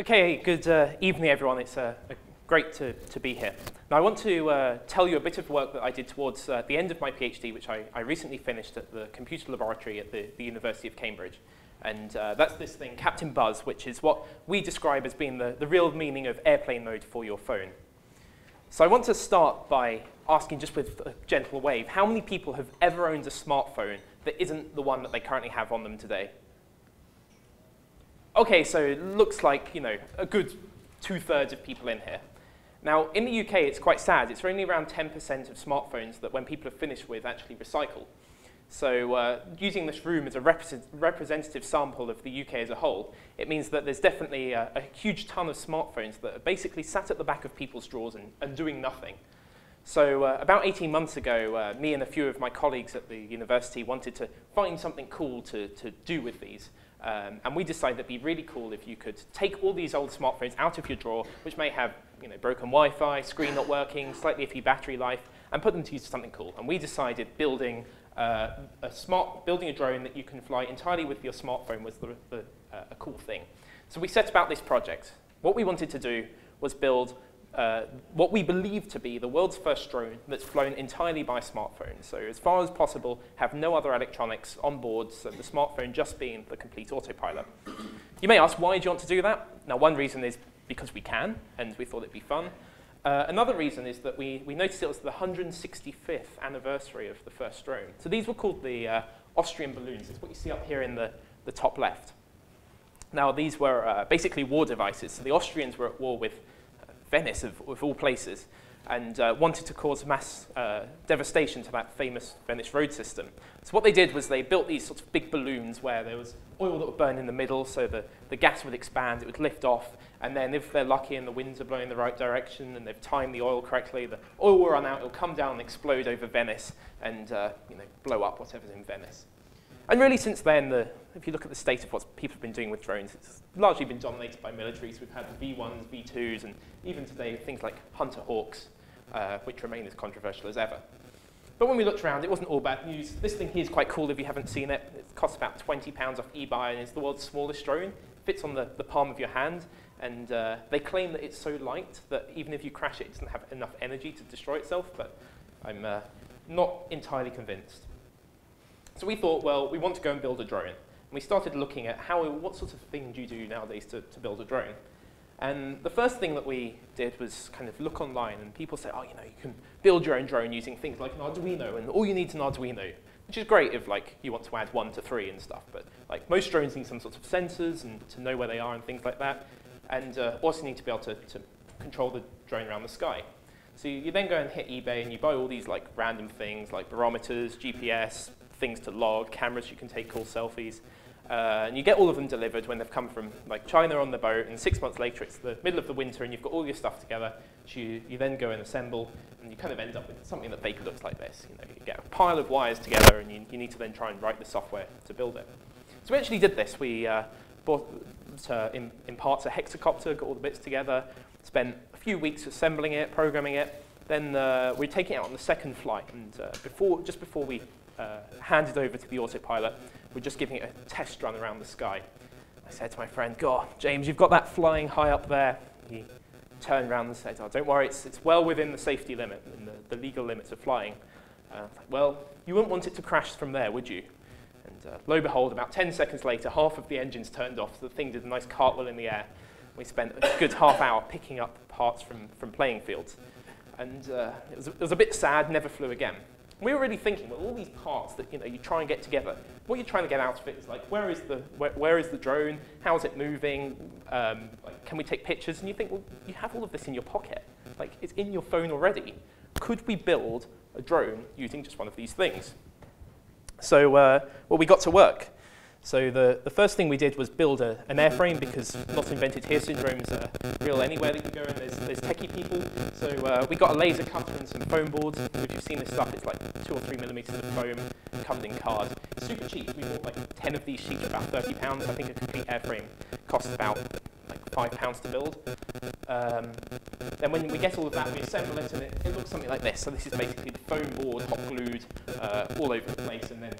Okay, good uh, evening, everyone. It's uh, great to, to be here. Now, I want to uh, tell you a bit of work that I did towards uh, the end of my PhD, which I, I recently finished at the computer laboratory at the, the University of Cambridge. And uh, that's this thing, Captain Buzz, which is what we describe as being the, the real meaning of airplane mode for your phone. So I want to start by asking, just with a gentle wave, how many people have ever owned a smartphone that isn't the one that they currently have on them today? Okay, so it looks like, you know, a good two-thirds of people in here. Now, in the UK, it's quite sad. It's only around 10% of smartphones that when people are finished with actually recycle. So uh, using this room as a represent representative sample of the UK as a whole, it means that there's definitely a, a, huge ton of smartphones that are basically sat at the back of people's drawers and, and doing nothing. So uh, about 18 months ago, uh, me and a few of my colleagues at the university wanted to find something cool to, to do with these. Um, and we decided it'd be really cool if you could take all these old smartphones out of your drawer, which may have you know, broken Wi-Fi, screen not working, slightly iffy battery life, and put them to use something cool. And we decided building uh, a smart, building a drone that you can fly entirely with your smartphone was the, the, uh, a cool thing. So we set about this project. What we wanted to do was build uh, what we believe to be the world's first drone that's flown entirely by smartphone. So as far as possible, have no other electronics on board, so the smartphone just being the complete autopilot. You may ask, why do you want to do that? Now, one reason is because we can, and we thought it'd be fun. Uh, another reason is that we, we noticed it was the 165th anniversary of the first drone. So these were called the uh, Austrian balloons. It's what you see up here in the, the top left. Now, these were uh, basically war devices. So the Austrians were at war with Venice, of, of all places, and uh, wanted to cause mass uh, devastation to that famous Venice road system. So what they did was they built these sorts of big balloons where there was oil that would burn in the middle, so the, the gas would expand, it would lift off, and then if they're lucky and the winds are blowing in the right direction and they've timed the oil correctly, the oil will run out, it'll come down and explode over Venice and uh, you know, blow up whatever's in Venice. And really since then, the, if you look at the state of what people have been doing with drones, it's largely been dominated by militaries. We've had the V1s, V2s, and even today things like Hunter Hawks, uh, which remain as controversial as ever. But when we looked around, it wasn't all bad news. This thing here is quite cool if you haven't seen it. It costs about 20 pounds off eBay and is the world's smallest drone. It fits on the, the palm of your hand. And uh, they claim that it's so light that even if you crash it, it doesn't have enough energy to destroy itself. But I'm uh, not entirely convinced. So we thought, well, we want to go and build a drone. And we started looking at how, what sort of thing do you do nowadays to, to build a drone? And the first thing that we did was kind of look online, and people say, oh, you know, you can build your own drone using things like an Arduino, and all you need is an Arduino, which is great if like you want to add one to three and stuff. But like most drones need some sort of sensors and to know where they are and things like that, and uh, also need to be able to, to control the drone around the sky. So you then go and hit eBay and you buy all these like random things like barometers, GPS, things to log, cameras you can take cool selfies. Uh, and you get all of them delivered when they've come from like China on the boat, and six months later it's the middle of the winter and you've got all your stuff together, So you, you then go and assemble, and you kind of end up with something that basically looks like this. You, know, you get a pile of wires together, and you, you need to then try and write the software to build it. So we actually did this. We uh, bought, in, in parts, a hexacopter, got all the bits together, spent a few weeks assembling it, programming it, then uh, we're taking it out on the second flight, and uh, before, just before we uh, handed over to the autopilot. We're just giving it a test run around the sky. I said to my friend, God, James, you've got that flying high up there. He turned around and said, oh, don't worry, it's, it's well within the safety limit and the, the legal limits of flying. Uh, well, you wouldn't want it to crash from there, would you? And uh, lo and behold, about 10 seconds later, half of the engines turned off, so the thing did a nice cartwheel in the air. We spent a good half hour picking up parts from, from playing fields. And uh, it, was, it was a bit sad, never flew again we were really thinking, well, all these parts that you know you try and get together, what you're trying to get out of it is like, where is the where, where is the drone? How is it moving? Um, like, can we take pictures? And you think, well, you have all of this in your pocket. Like, it's in your phone already. Could we build a drone using just one of these things? So, uh, well, we got to work. So the, the first thing we did was build a, an airframe because not invented here syndrome is real anywhere that you go and there's, there's techie people. So uh, we got a laser cutter and some foam boards. If you've seen this stuff, it's like two or three millimeters of foam covered in card. super cheap. We bought like 10 of these sheets for about 30 pounds. I think a complete airframe costs about like five pounds to build. Um, then when we get all of that, we assemble it and it, it looks something like this. So this is basically the foam board hot glued uh, all over the place and then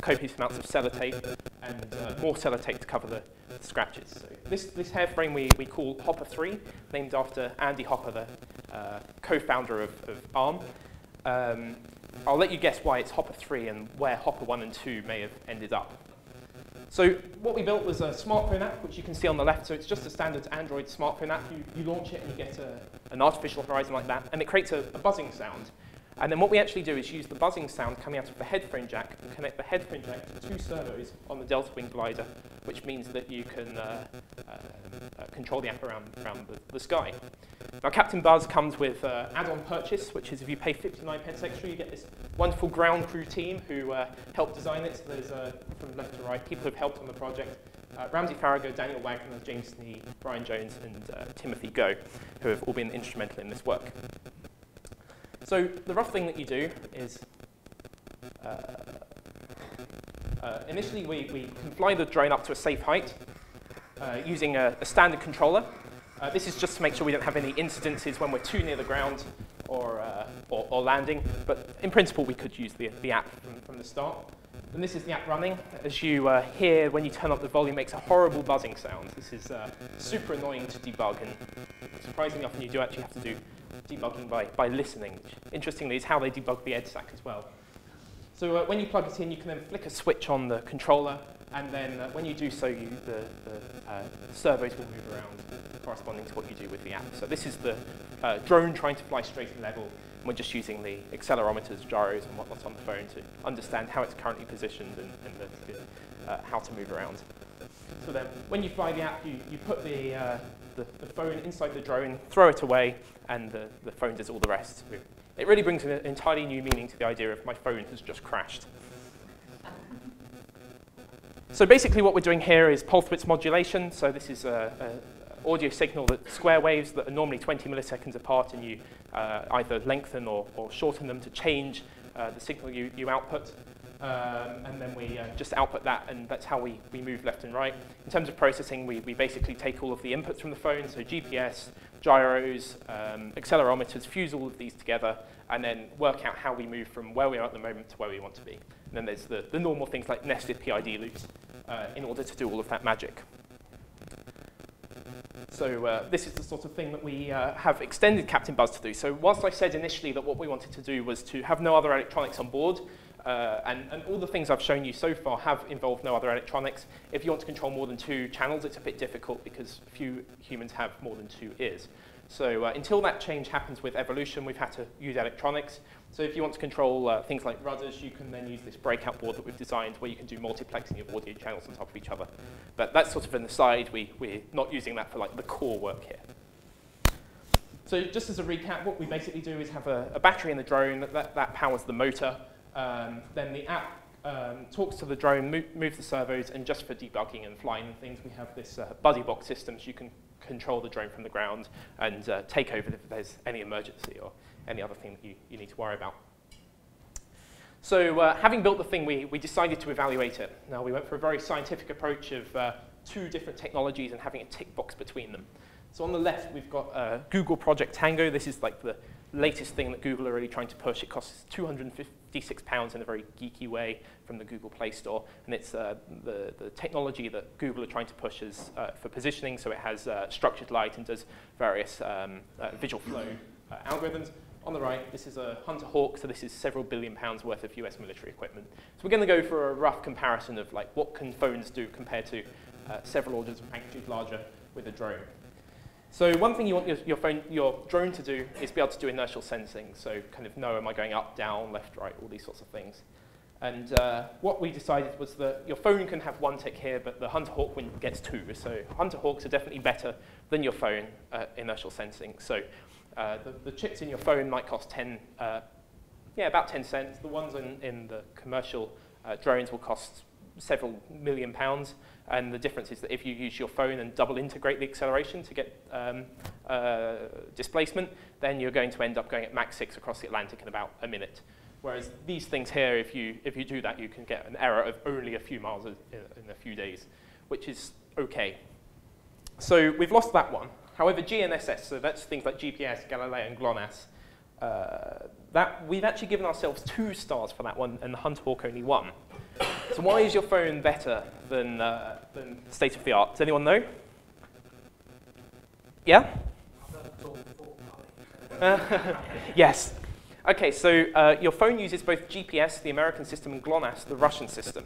copious amounts of sellotape and uh, more sellotape to cover the, the scratches. So this, this airframe we, we call Hopper 3, named after Andy Hopper, the uh, co-founder of, of ARM. Um, I'll let you guess why it's Hopper 3 and where Hopper 1 and 2 may have ended up. So what we built was a smartphone app, which you can see on the left. So it's just a standard Android smartphone app. You, you launch it and you get a, an artificial horizon like that, and it creates a, a buzzing sound. And then what we actually do is use the buzzing sound coming out of the headphone jack and connect the headphone jack to two servos on the Delta Wing glider, which means that you can uh, uh, uh, control the app around, around the, the, sky. Now, Captain Buzz comes with uh, add-on purchase, which is if you pay 59 pence extra, you get this wonderful ground crew team who uh, helped design it. So there's, uh, from left to right, people who've helped on the project. Ramsey Faragher, Daniel Wagner, James Snee, Brian Jones, and Timothy Go, who have all been instrumental in this work. So the rough thing that you do is, uh, uh, initially we, we can fly the drone up to a safe height uh, using a, a, standard controller. Uh, this is just to make sure we don't have any incidences when we're too near the ground or, uh, or, or, landing, but in principle we could use the, the app from, from the start. And this is the app running. As you uh, hear, when you turn up the volume, makes a horrible buzzing sound. This is uh, super annoying to debug, and surprisingly often you do actually have to do debugging by, by listening, interestingly is how they debug the EDSAC as well. So uh, when you plug it in, you can then flick a switch on the controller, and then uh, when you do so, you, the, the uh, servos will move around corresponding to what you do with the app. So this is the uh, drone trying to fly straight and level, and we're just using the accelerometers, gyros, and whatnot on the phone to understand how it's currently positioned and, and the, uh, how to move around. So then when you fly the app, you, you put the, uh, the, the, phone inside the drone, throw it away, and the, the phone does all the rest. It really brings an entirely new meaning to the idea of my phone has just crashed. So basically what we're doing here is pulse width modulation. So this is a, a audio signal that square waves that are normally 20 milliseconds apart and you uh, either lengthen or, or, shorten them to change uh, the signal you, you output. Um, and then we uh, just output that, and that's how we, we move left and right. In terms of processing, we, we basically take all of the inputs from the phone, so GPS, gyros, um, accelerometers, fuse all of these together, and then work out how we move from where we are at the moment to where we want to be. And then there's the, the normal things like nested PID loops uh, in order to do all of that magic. So uh, this is the sort of thing that we uh, have extended Captain Buzz to do. So whilst I said initially that what we wanted to do was to have no other electronics on board, uh, and, and, all the things I've shown you so far have involved no other electronics. If you want to control more than two channels, it's a bit difficult because few humans have more than two ears. So uh, until that change happens with evolution, we've had to use electronics. So if you want to control uh, things like rudders, you can then use this breakout board that we've designed where you can do multiplexing of audio channels on top of each other. But that's sort of an aside. We, we're not using that for like the core work here. So just as a recap, what we basically do is have a, a battery in the drone that, that powers the motor. Um, then the app um, talks to the drone, move, moves the servos, and just for debugging and flying and things, we have this uh, buddy box system so you can control the drone from the ground and uh, take over if there's any emergency or any other thing that you, you need to worry about. So uh, having built the thing, we, we decided to evaluate it. Now, we went for a very scientific approach of uh, two different technologies and having a tick box between them. So on the left, we've got uh, Google Project Tango. This is like the latest thing that Google are really trying to push. It costs 256 pounds in a very geeky way from the Google Play Store, and it's uh, the, the technology that Google are trying to push is, uh, for positioning, so it has uh, structured light and does various um, uh, visual flow uh, algorithms. On the right, this is a Hunter Hawk, so this is several billion pounds worth of US military equipment. So we're going to go for a rough comparison of like what can phones do compared to uh, several orders of magnitude larger with a drone. So one thing you want your, your, phone, your drone to do is be able to do inertial sensing. So kind of know, am I going up, down, left, right, all these sorts of things. And uh, what we decided was that your phone can have one tick here, but the Hunter Hawk gets two. So Hunter Hawks are definitely better than your phone at inertial sensing. So uh, the, the, chips in your phone might cost 10, uh, yeah, about 10 cents. The ones in, in the commercial uh, drones will cost several million pounds. And the difference is that if you use your phone and double integrate the acceleration to get um, uh, displacement, then you're going to end up going at Mach 6 across the Atlantic in about a minute. Whereas these things here, if you, if you do that, you can get an error of only a few miles in, in a few days, which is okay. So we've lost that one. However, GNSS, so that's things like GPS, Galileo, and GLONASS, uh, that we've actually given ourselves two stars for that one, and the Hunter Hawk only one. So why is your phone better than, uh, than state of the art? Does anyone know? Yeah? yes. Okay, so uh, your phone uses both GPS, the American system, and GLONASS, the Russian system.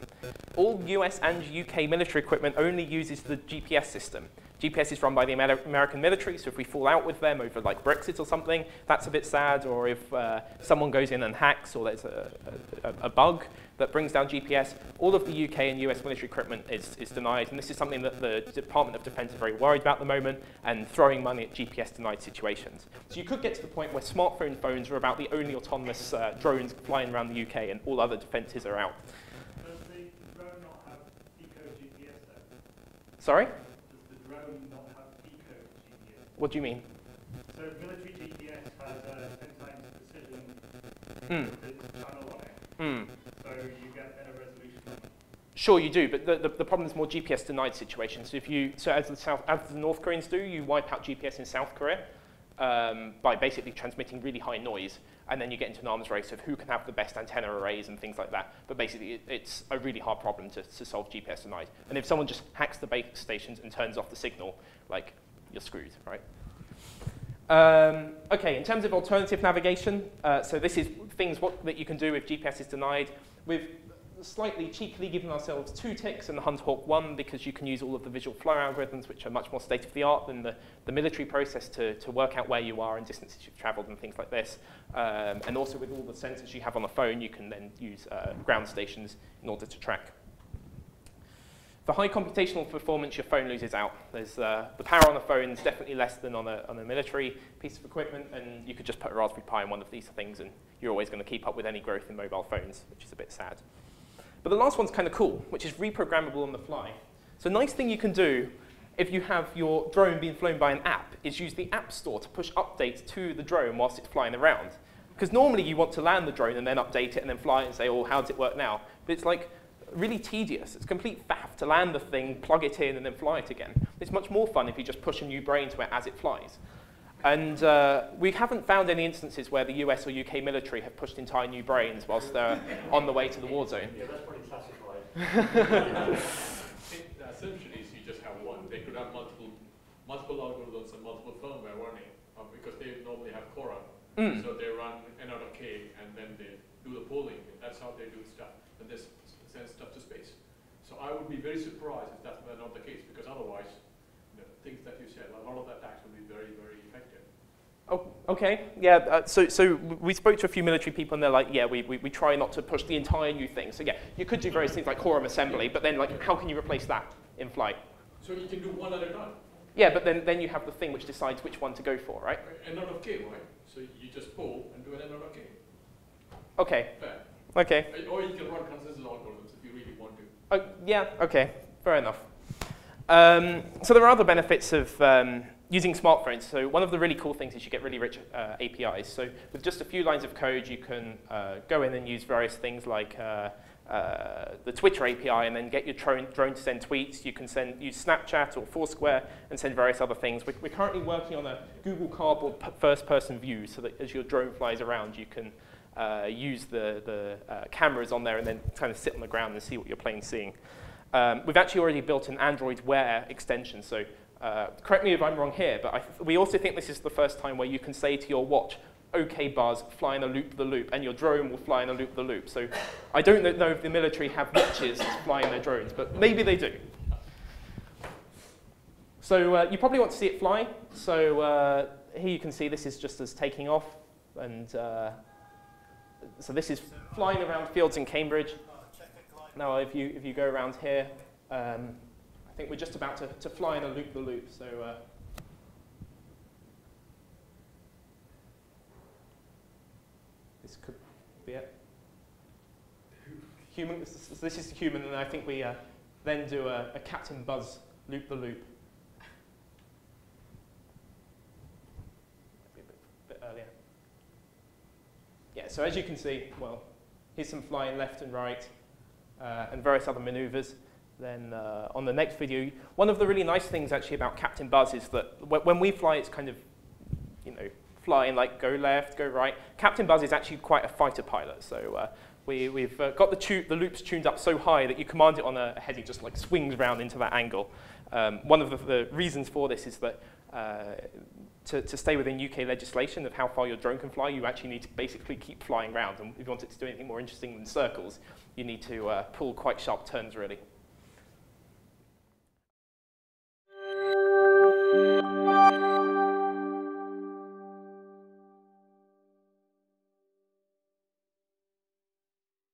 All US and UK military equipment only uses the GPS system. GPS is run by the Amer American military, so if we fall out with them over like Brexit or something, that's a bit sad, or if uh, someone goes in and hacks or there's a, a, a, bug that brings down GPS, all of the UK and US military equipment is, is denied, and this is something that the Department of Defense is very worried about at the moment, and throwing money at GPS-denied situations. So you could get to the point where smartphone phones are about the only autonomous uh, drones flying around the UK, and all other defences are out. Does the drone not have P-code GPS though? Sorry? Not have GPS? What do you mean? So military GPS has uh, 10 times precision Hmm. channel on it, Hmm. so you get better resolution. Sure, you do, but the, the, the problem is more GPS denied situations. So if you, so as the South, as the North Koreans do, you wipe out GPS in South Korea um, by basically transmitting really high noise, and then you get into an arms race of who can have the best antenna arrays and things like that. But basically, it, it's a really hard problem to, to solve GPS denied. And if someone just hacks the base stations and turns off the signal, like you're screwed, right? Um, okay, in terms of alternative navigation, uh, so this is things what, that you can do if GPS is denied. We've slightly cheekily given ourselves two ticks in the Hunt Hawk 1 because you can use all of the visual flow algorithms, which are much more state of the art than the, the military process to, to work out where you are and distances you've traveled and things like this. Um, and also with all the sensors you have on the phone, you can then use uh, ground stations in order to track. For high computational performance, your phone loses out. There's, uh, the power on the phone is definitely less than on a, on a military piece of equipment, and you could just put a Raspberry Pi in one of these things, and you're always going to keep up with any growth in mobile phones, which is a bit sad. But the last one's kind of cool, which is reprogrammable on the fly. So a nice thing you can do if you have your drone being flown by an app is use the App Store to push updates to the drone whilst it's flying around. Because normally you want to land the drone and then update it and then fly it and say, oh, how does it work now? But it's like really tedious. It's complete faff to land the thing, plug it in, and then fly it again. It's much more fun if you just push a new brain to it as it flies. And uh, we haven't found any instances where the US or UK military have pushed entire new brains whilst they're on the way to the war zone. Yeah, that's pretty classified. The assumption is you just have one. They could have multiple, multiple algorithms and multiple firmware running uh, because they normally have Cora. Mm. So they run N out of K and then they do the polling. That's how they do stuff. And they s- send stuff to space. So I would be very surprised if that were not the case because otherwise, the things that you said, a lot of would be very, very effective. Oh, okay. Yeah, uh, so, so we spoke to a few military people and they're like, yeah, we, we, we try not to push the entire new thing. So yeah, you could do various things like quorum assembly, but then like, how can you replace that in flight? So you can do one at a time. Yeah, but then, then you have the thing which decides which one to go for, right? N out of K, right? So you just pull and do an N out of K. Okay, Fair. okay. Or you can run consensus algorithms if you really want to. Oh, yeah, okay, fair enough. Um, so there are other benefits of um, using smartphones. So one of the really cool things is you get really rich uh, APIs. So with just a few lines of code, you can uh, go in and use various things like uh, uh, the Twitter API and then get your drone, drone to send tweets. You can send, use Snapchat or Foursquare and send various other things. We're, we're currently working on a Google Cardboard first-person view so that as your drone flies around, you can uh, use the, the uh, cameras on there and then kind of sit on the ground and see what your plane's seeing. Um, we've actually already built an Android Wear extension, so uh, correct me if I'm wrong here, but we also think this is the first time where you can say to your watch, OK Buzz, fly in a loop the loop, and your drone will fly in a loop the loop. So I don't know if the military have watches flying their drones, but maybe they do. So uh, you probably want to see it fly. So uh, here you can see this is just as taking off, and uh, so this is flying around fields in Cambridge. Now, if you, if you go around here, um, I think we're just about to, to fly in a loop the loop. So, uh, this could be it. Human, this is- this is human, and I think we uh, then do a, a Captain Buzz loop the loop. Maybe a bit, bit earlier. Yeah, so as you can see, well, here's some flying left and right and various other maneuvers. Then uh, on the next video, one of the really nice things actually about Captain Buzz is that wh- when we fly, it's kind of, you know, flying like go left, go right. Captain Buzz is actually quite a fighter pilot, so uh, We, we've uh, got the, the loops tuned up so high that you command it on a, a head, just like swings round into that angle. Um, one of the, the reasons for this is that uh, to, to stay within UK legislation of how far your drone can fly, you actually need to basically keep flying round. And if you want it to do anything more interesting than circles, you need to uh, pull quite sharp turns, really.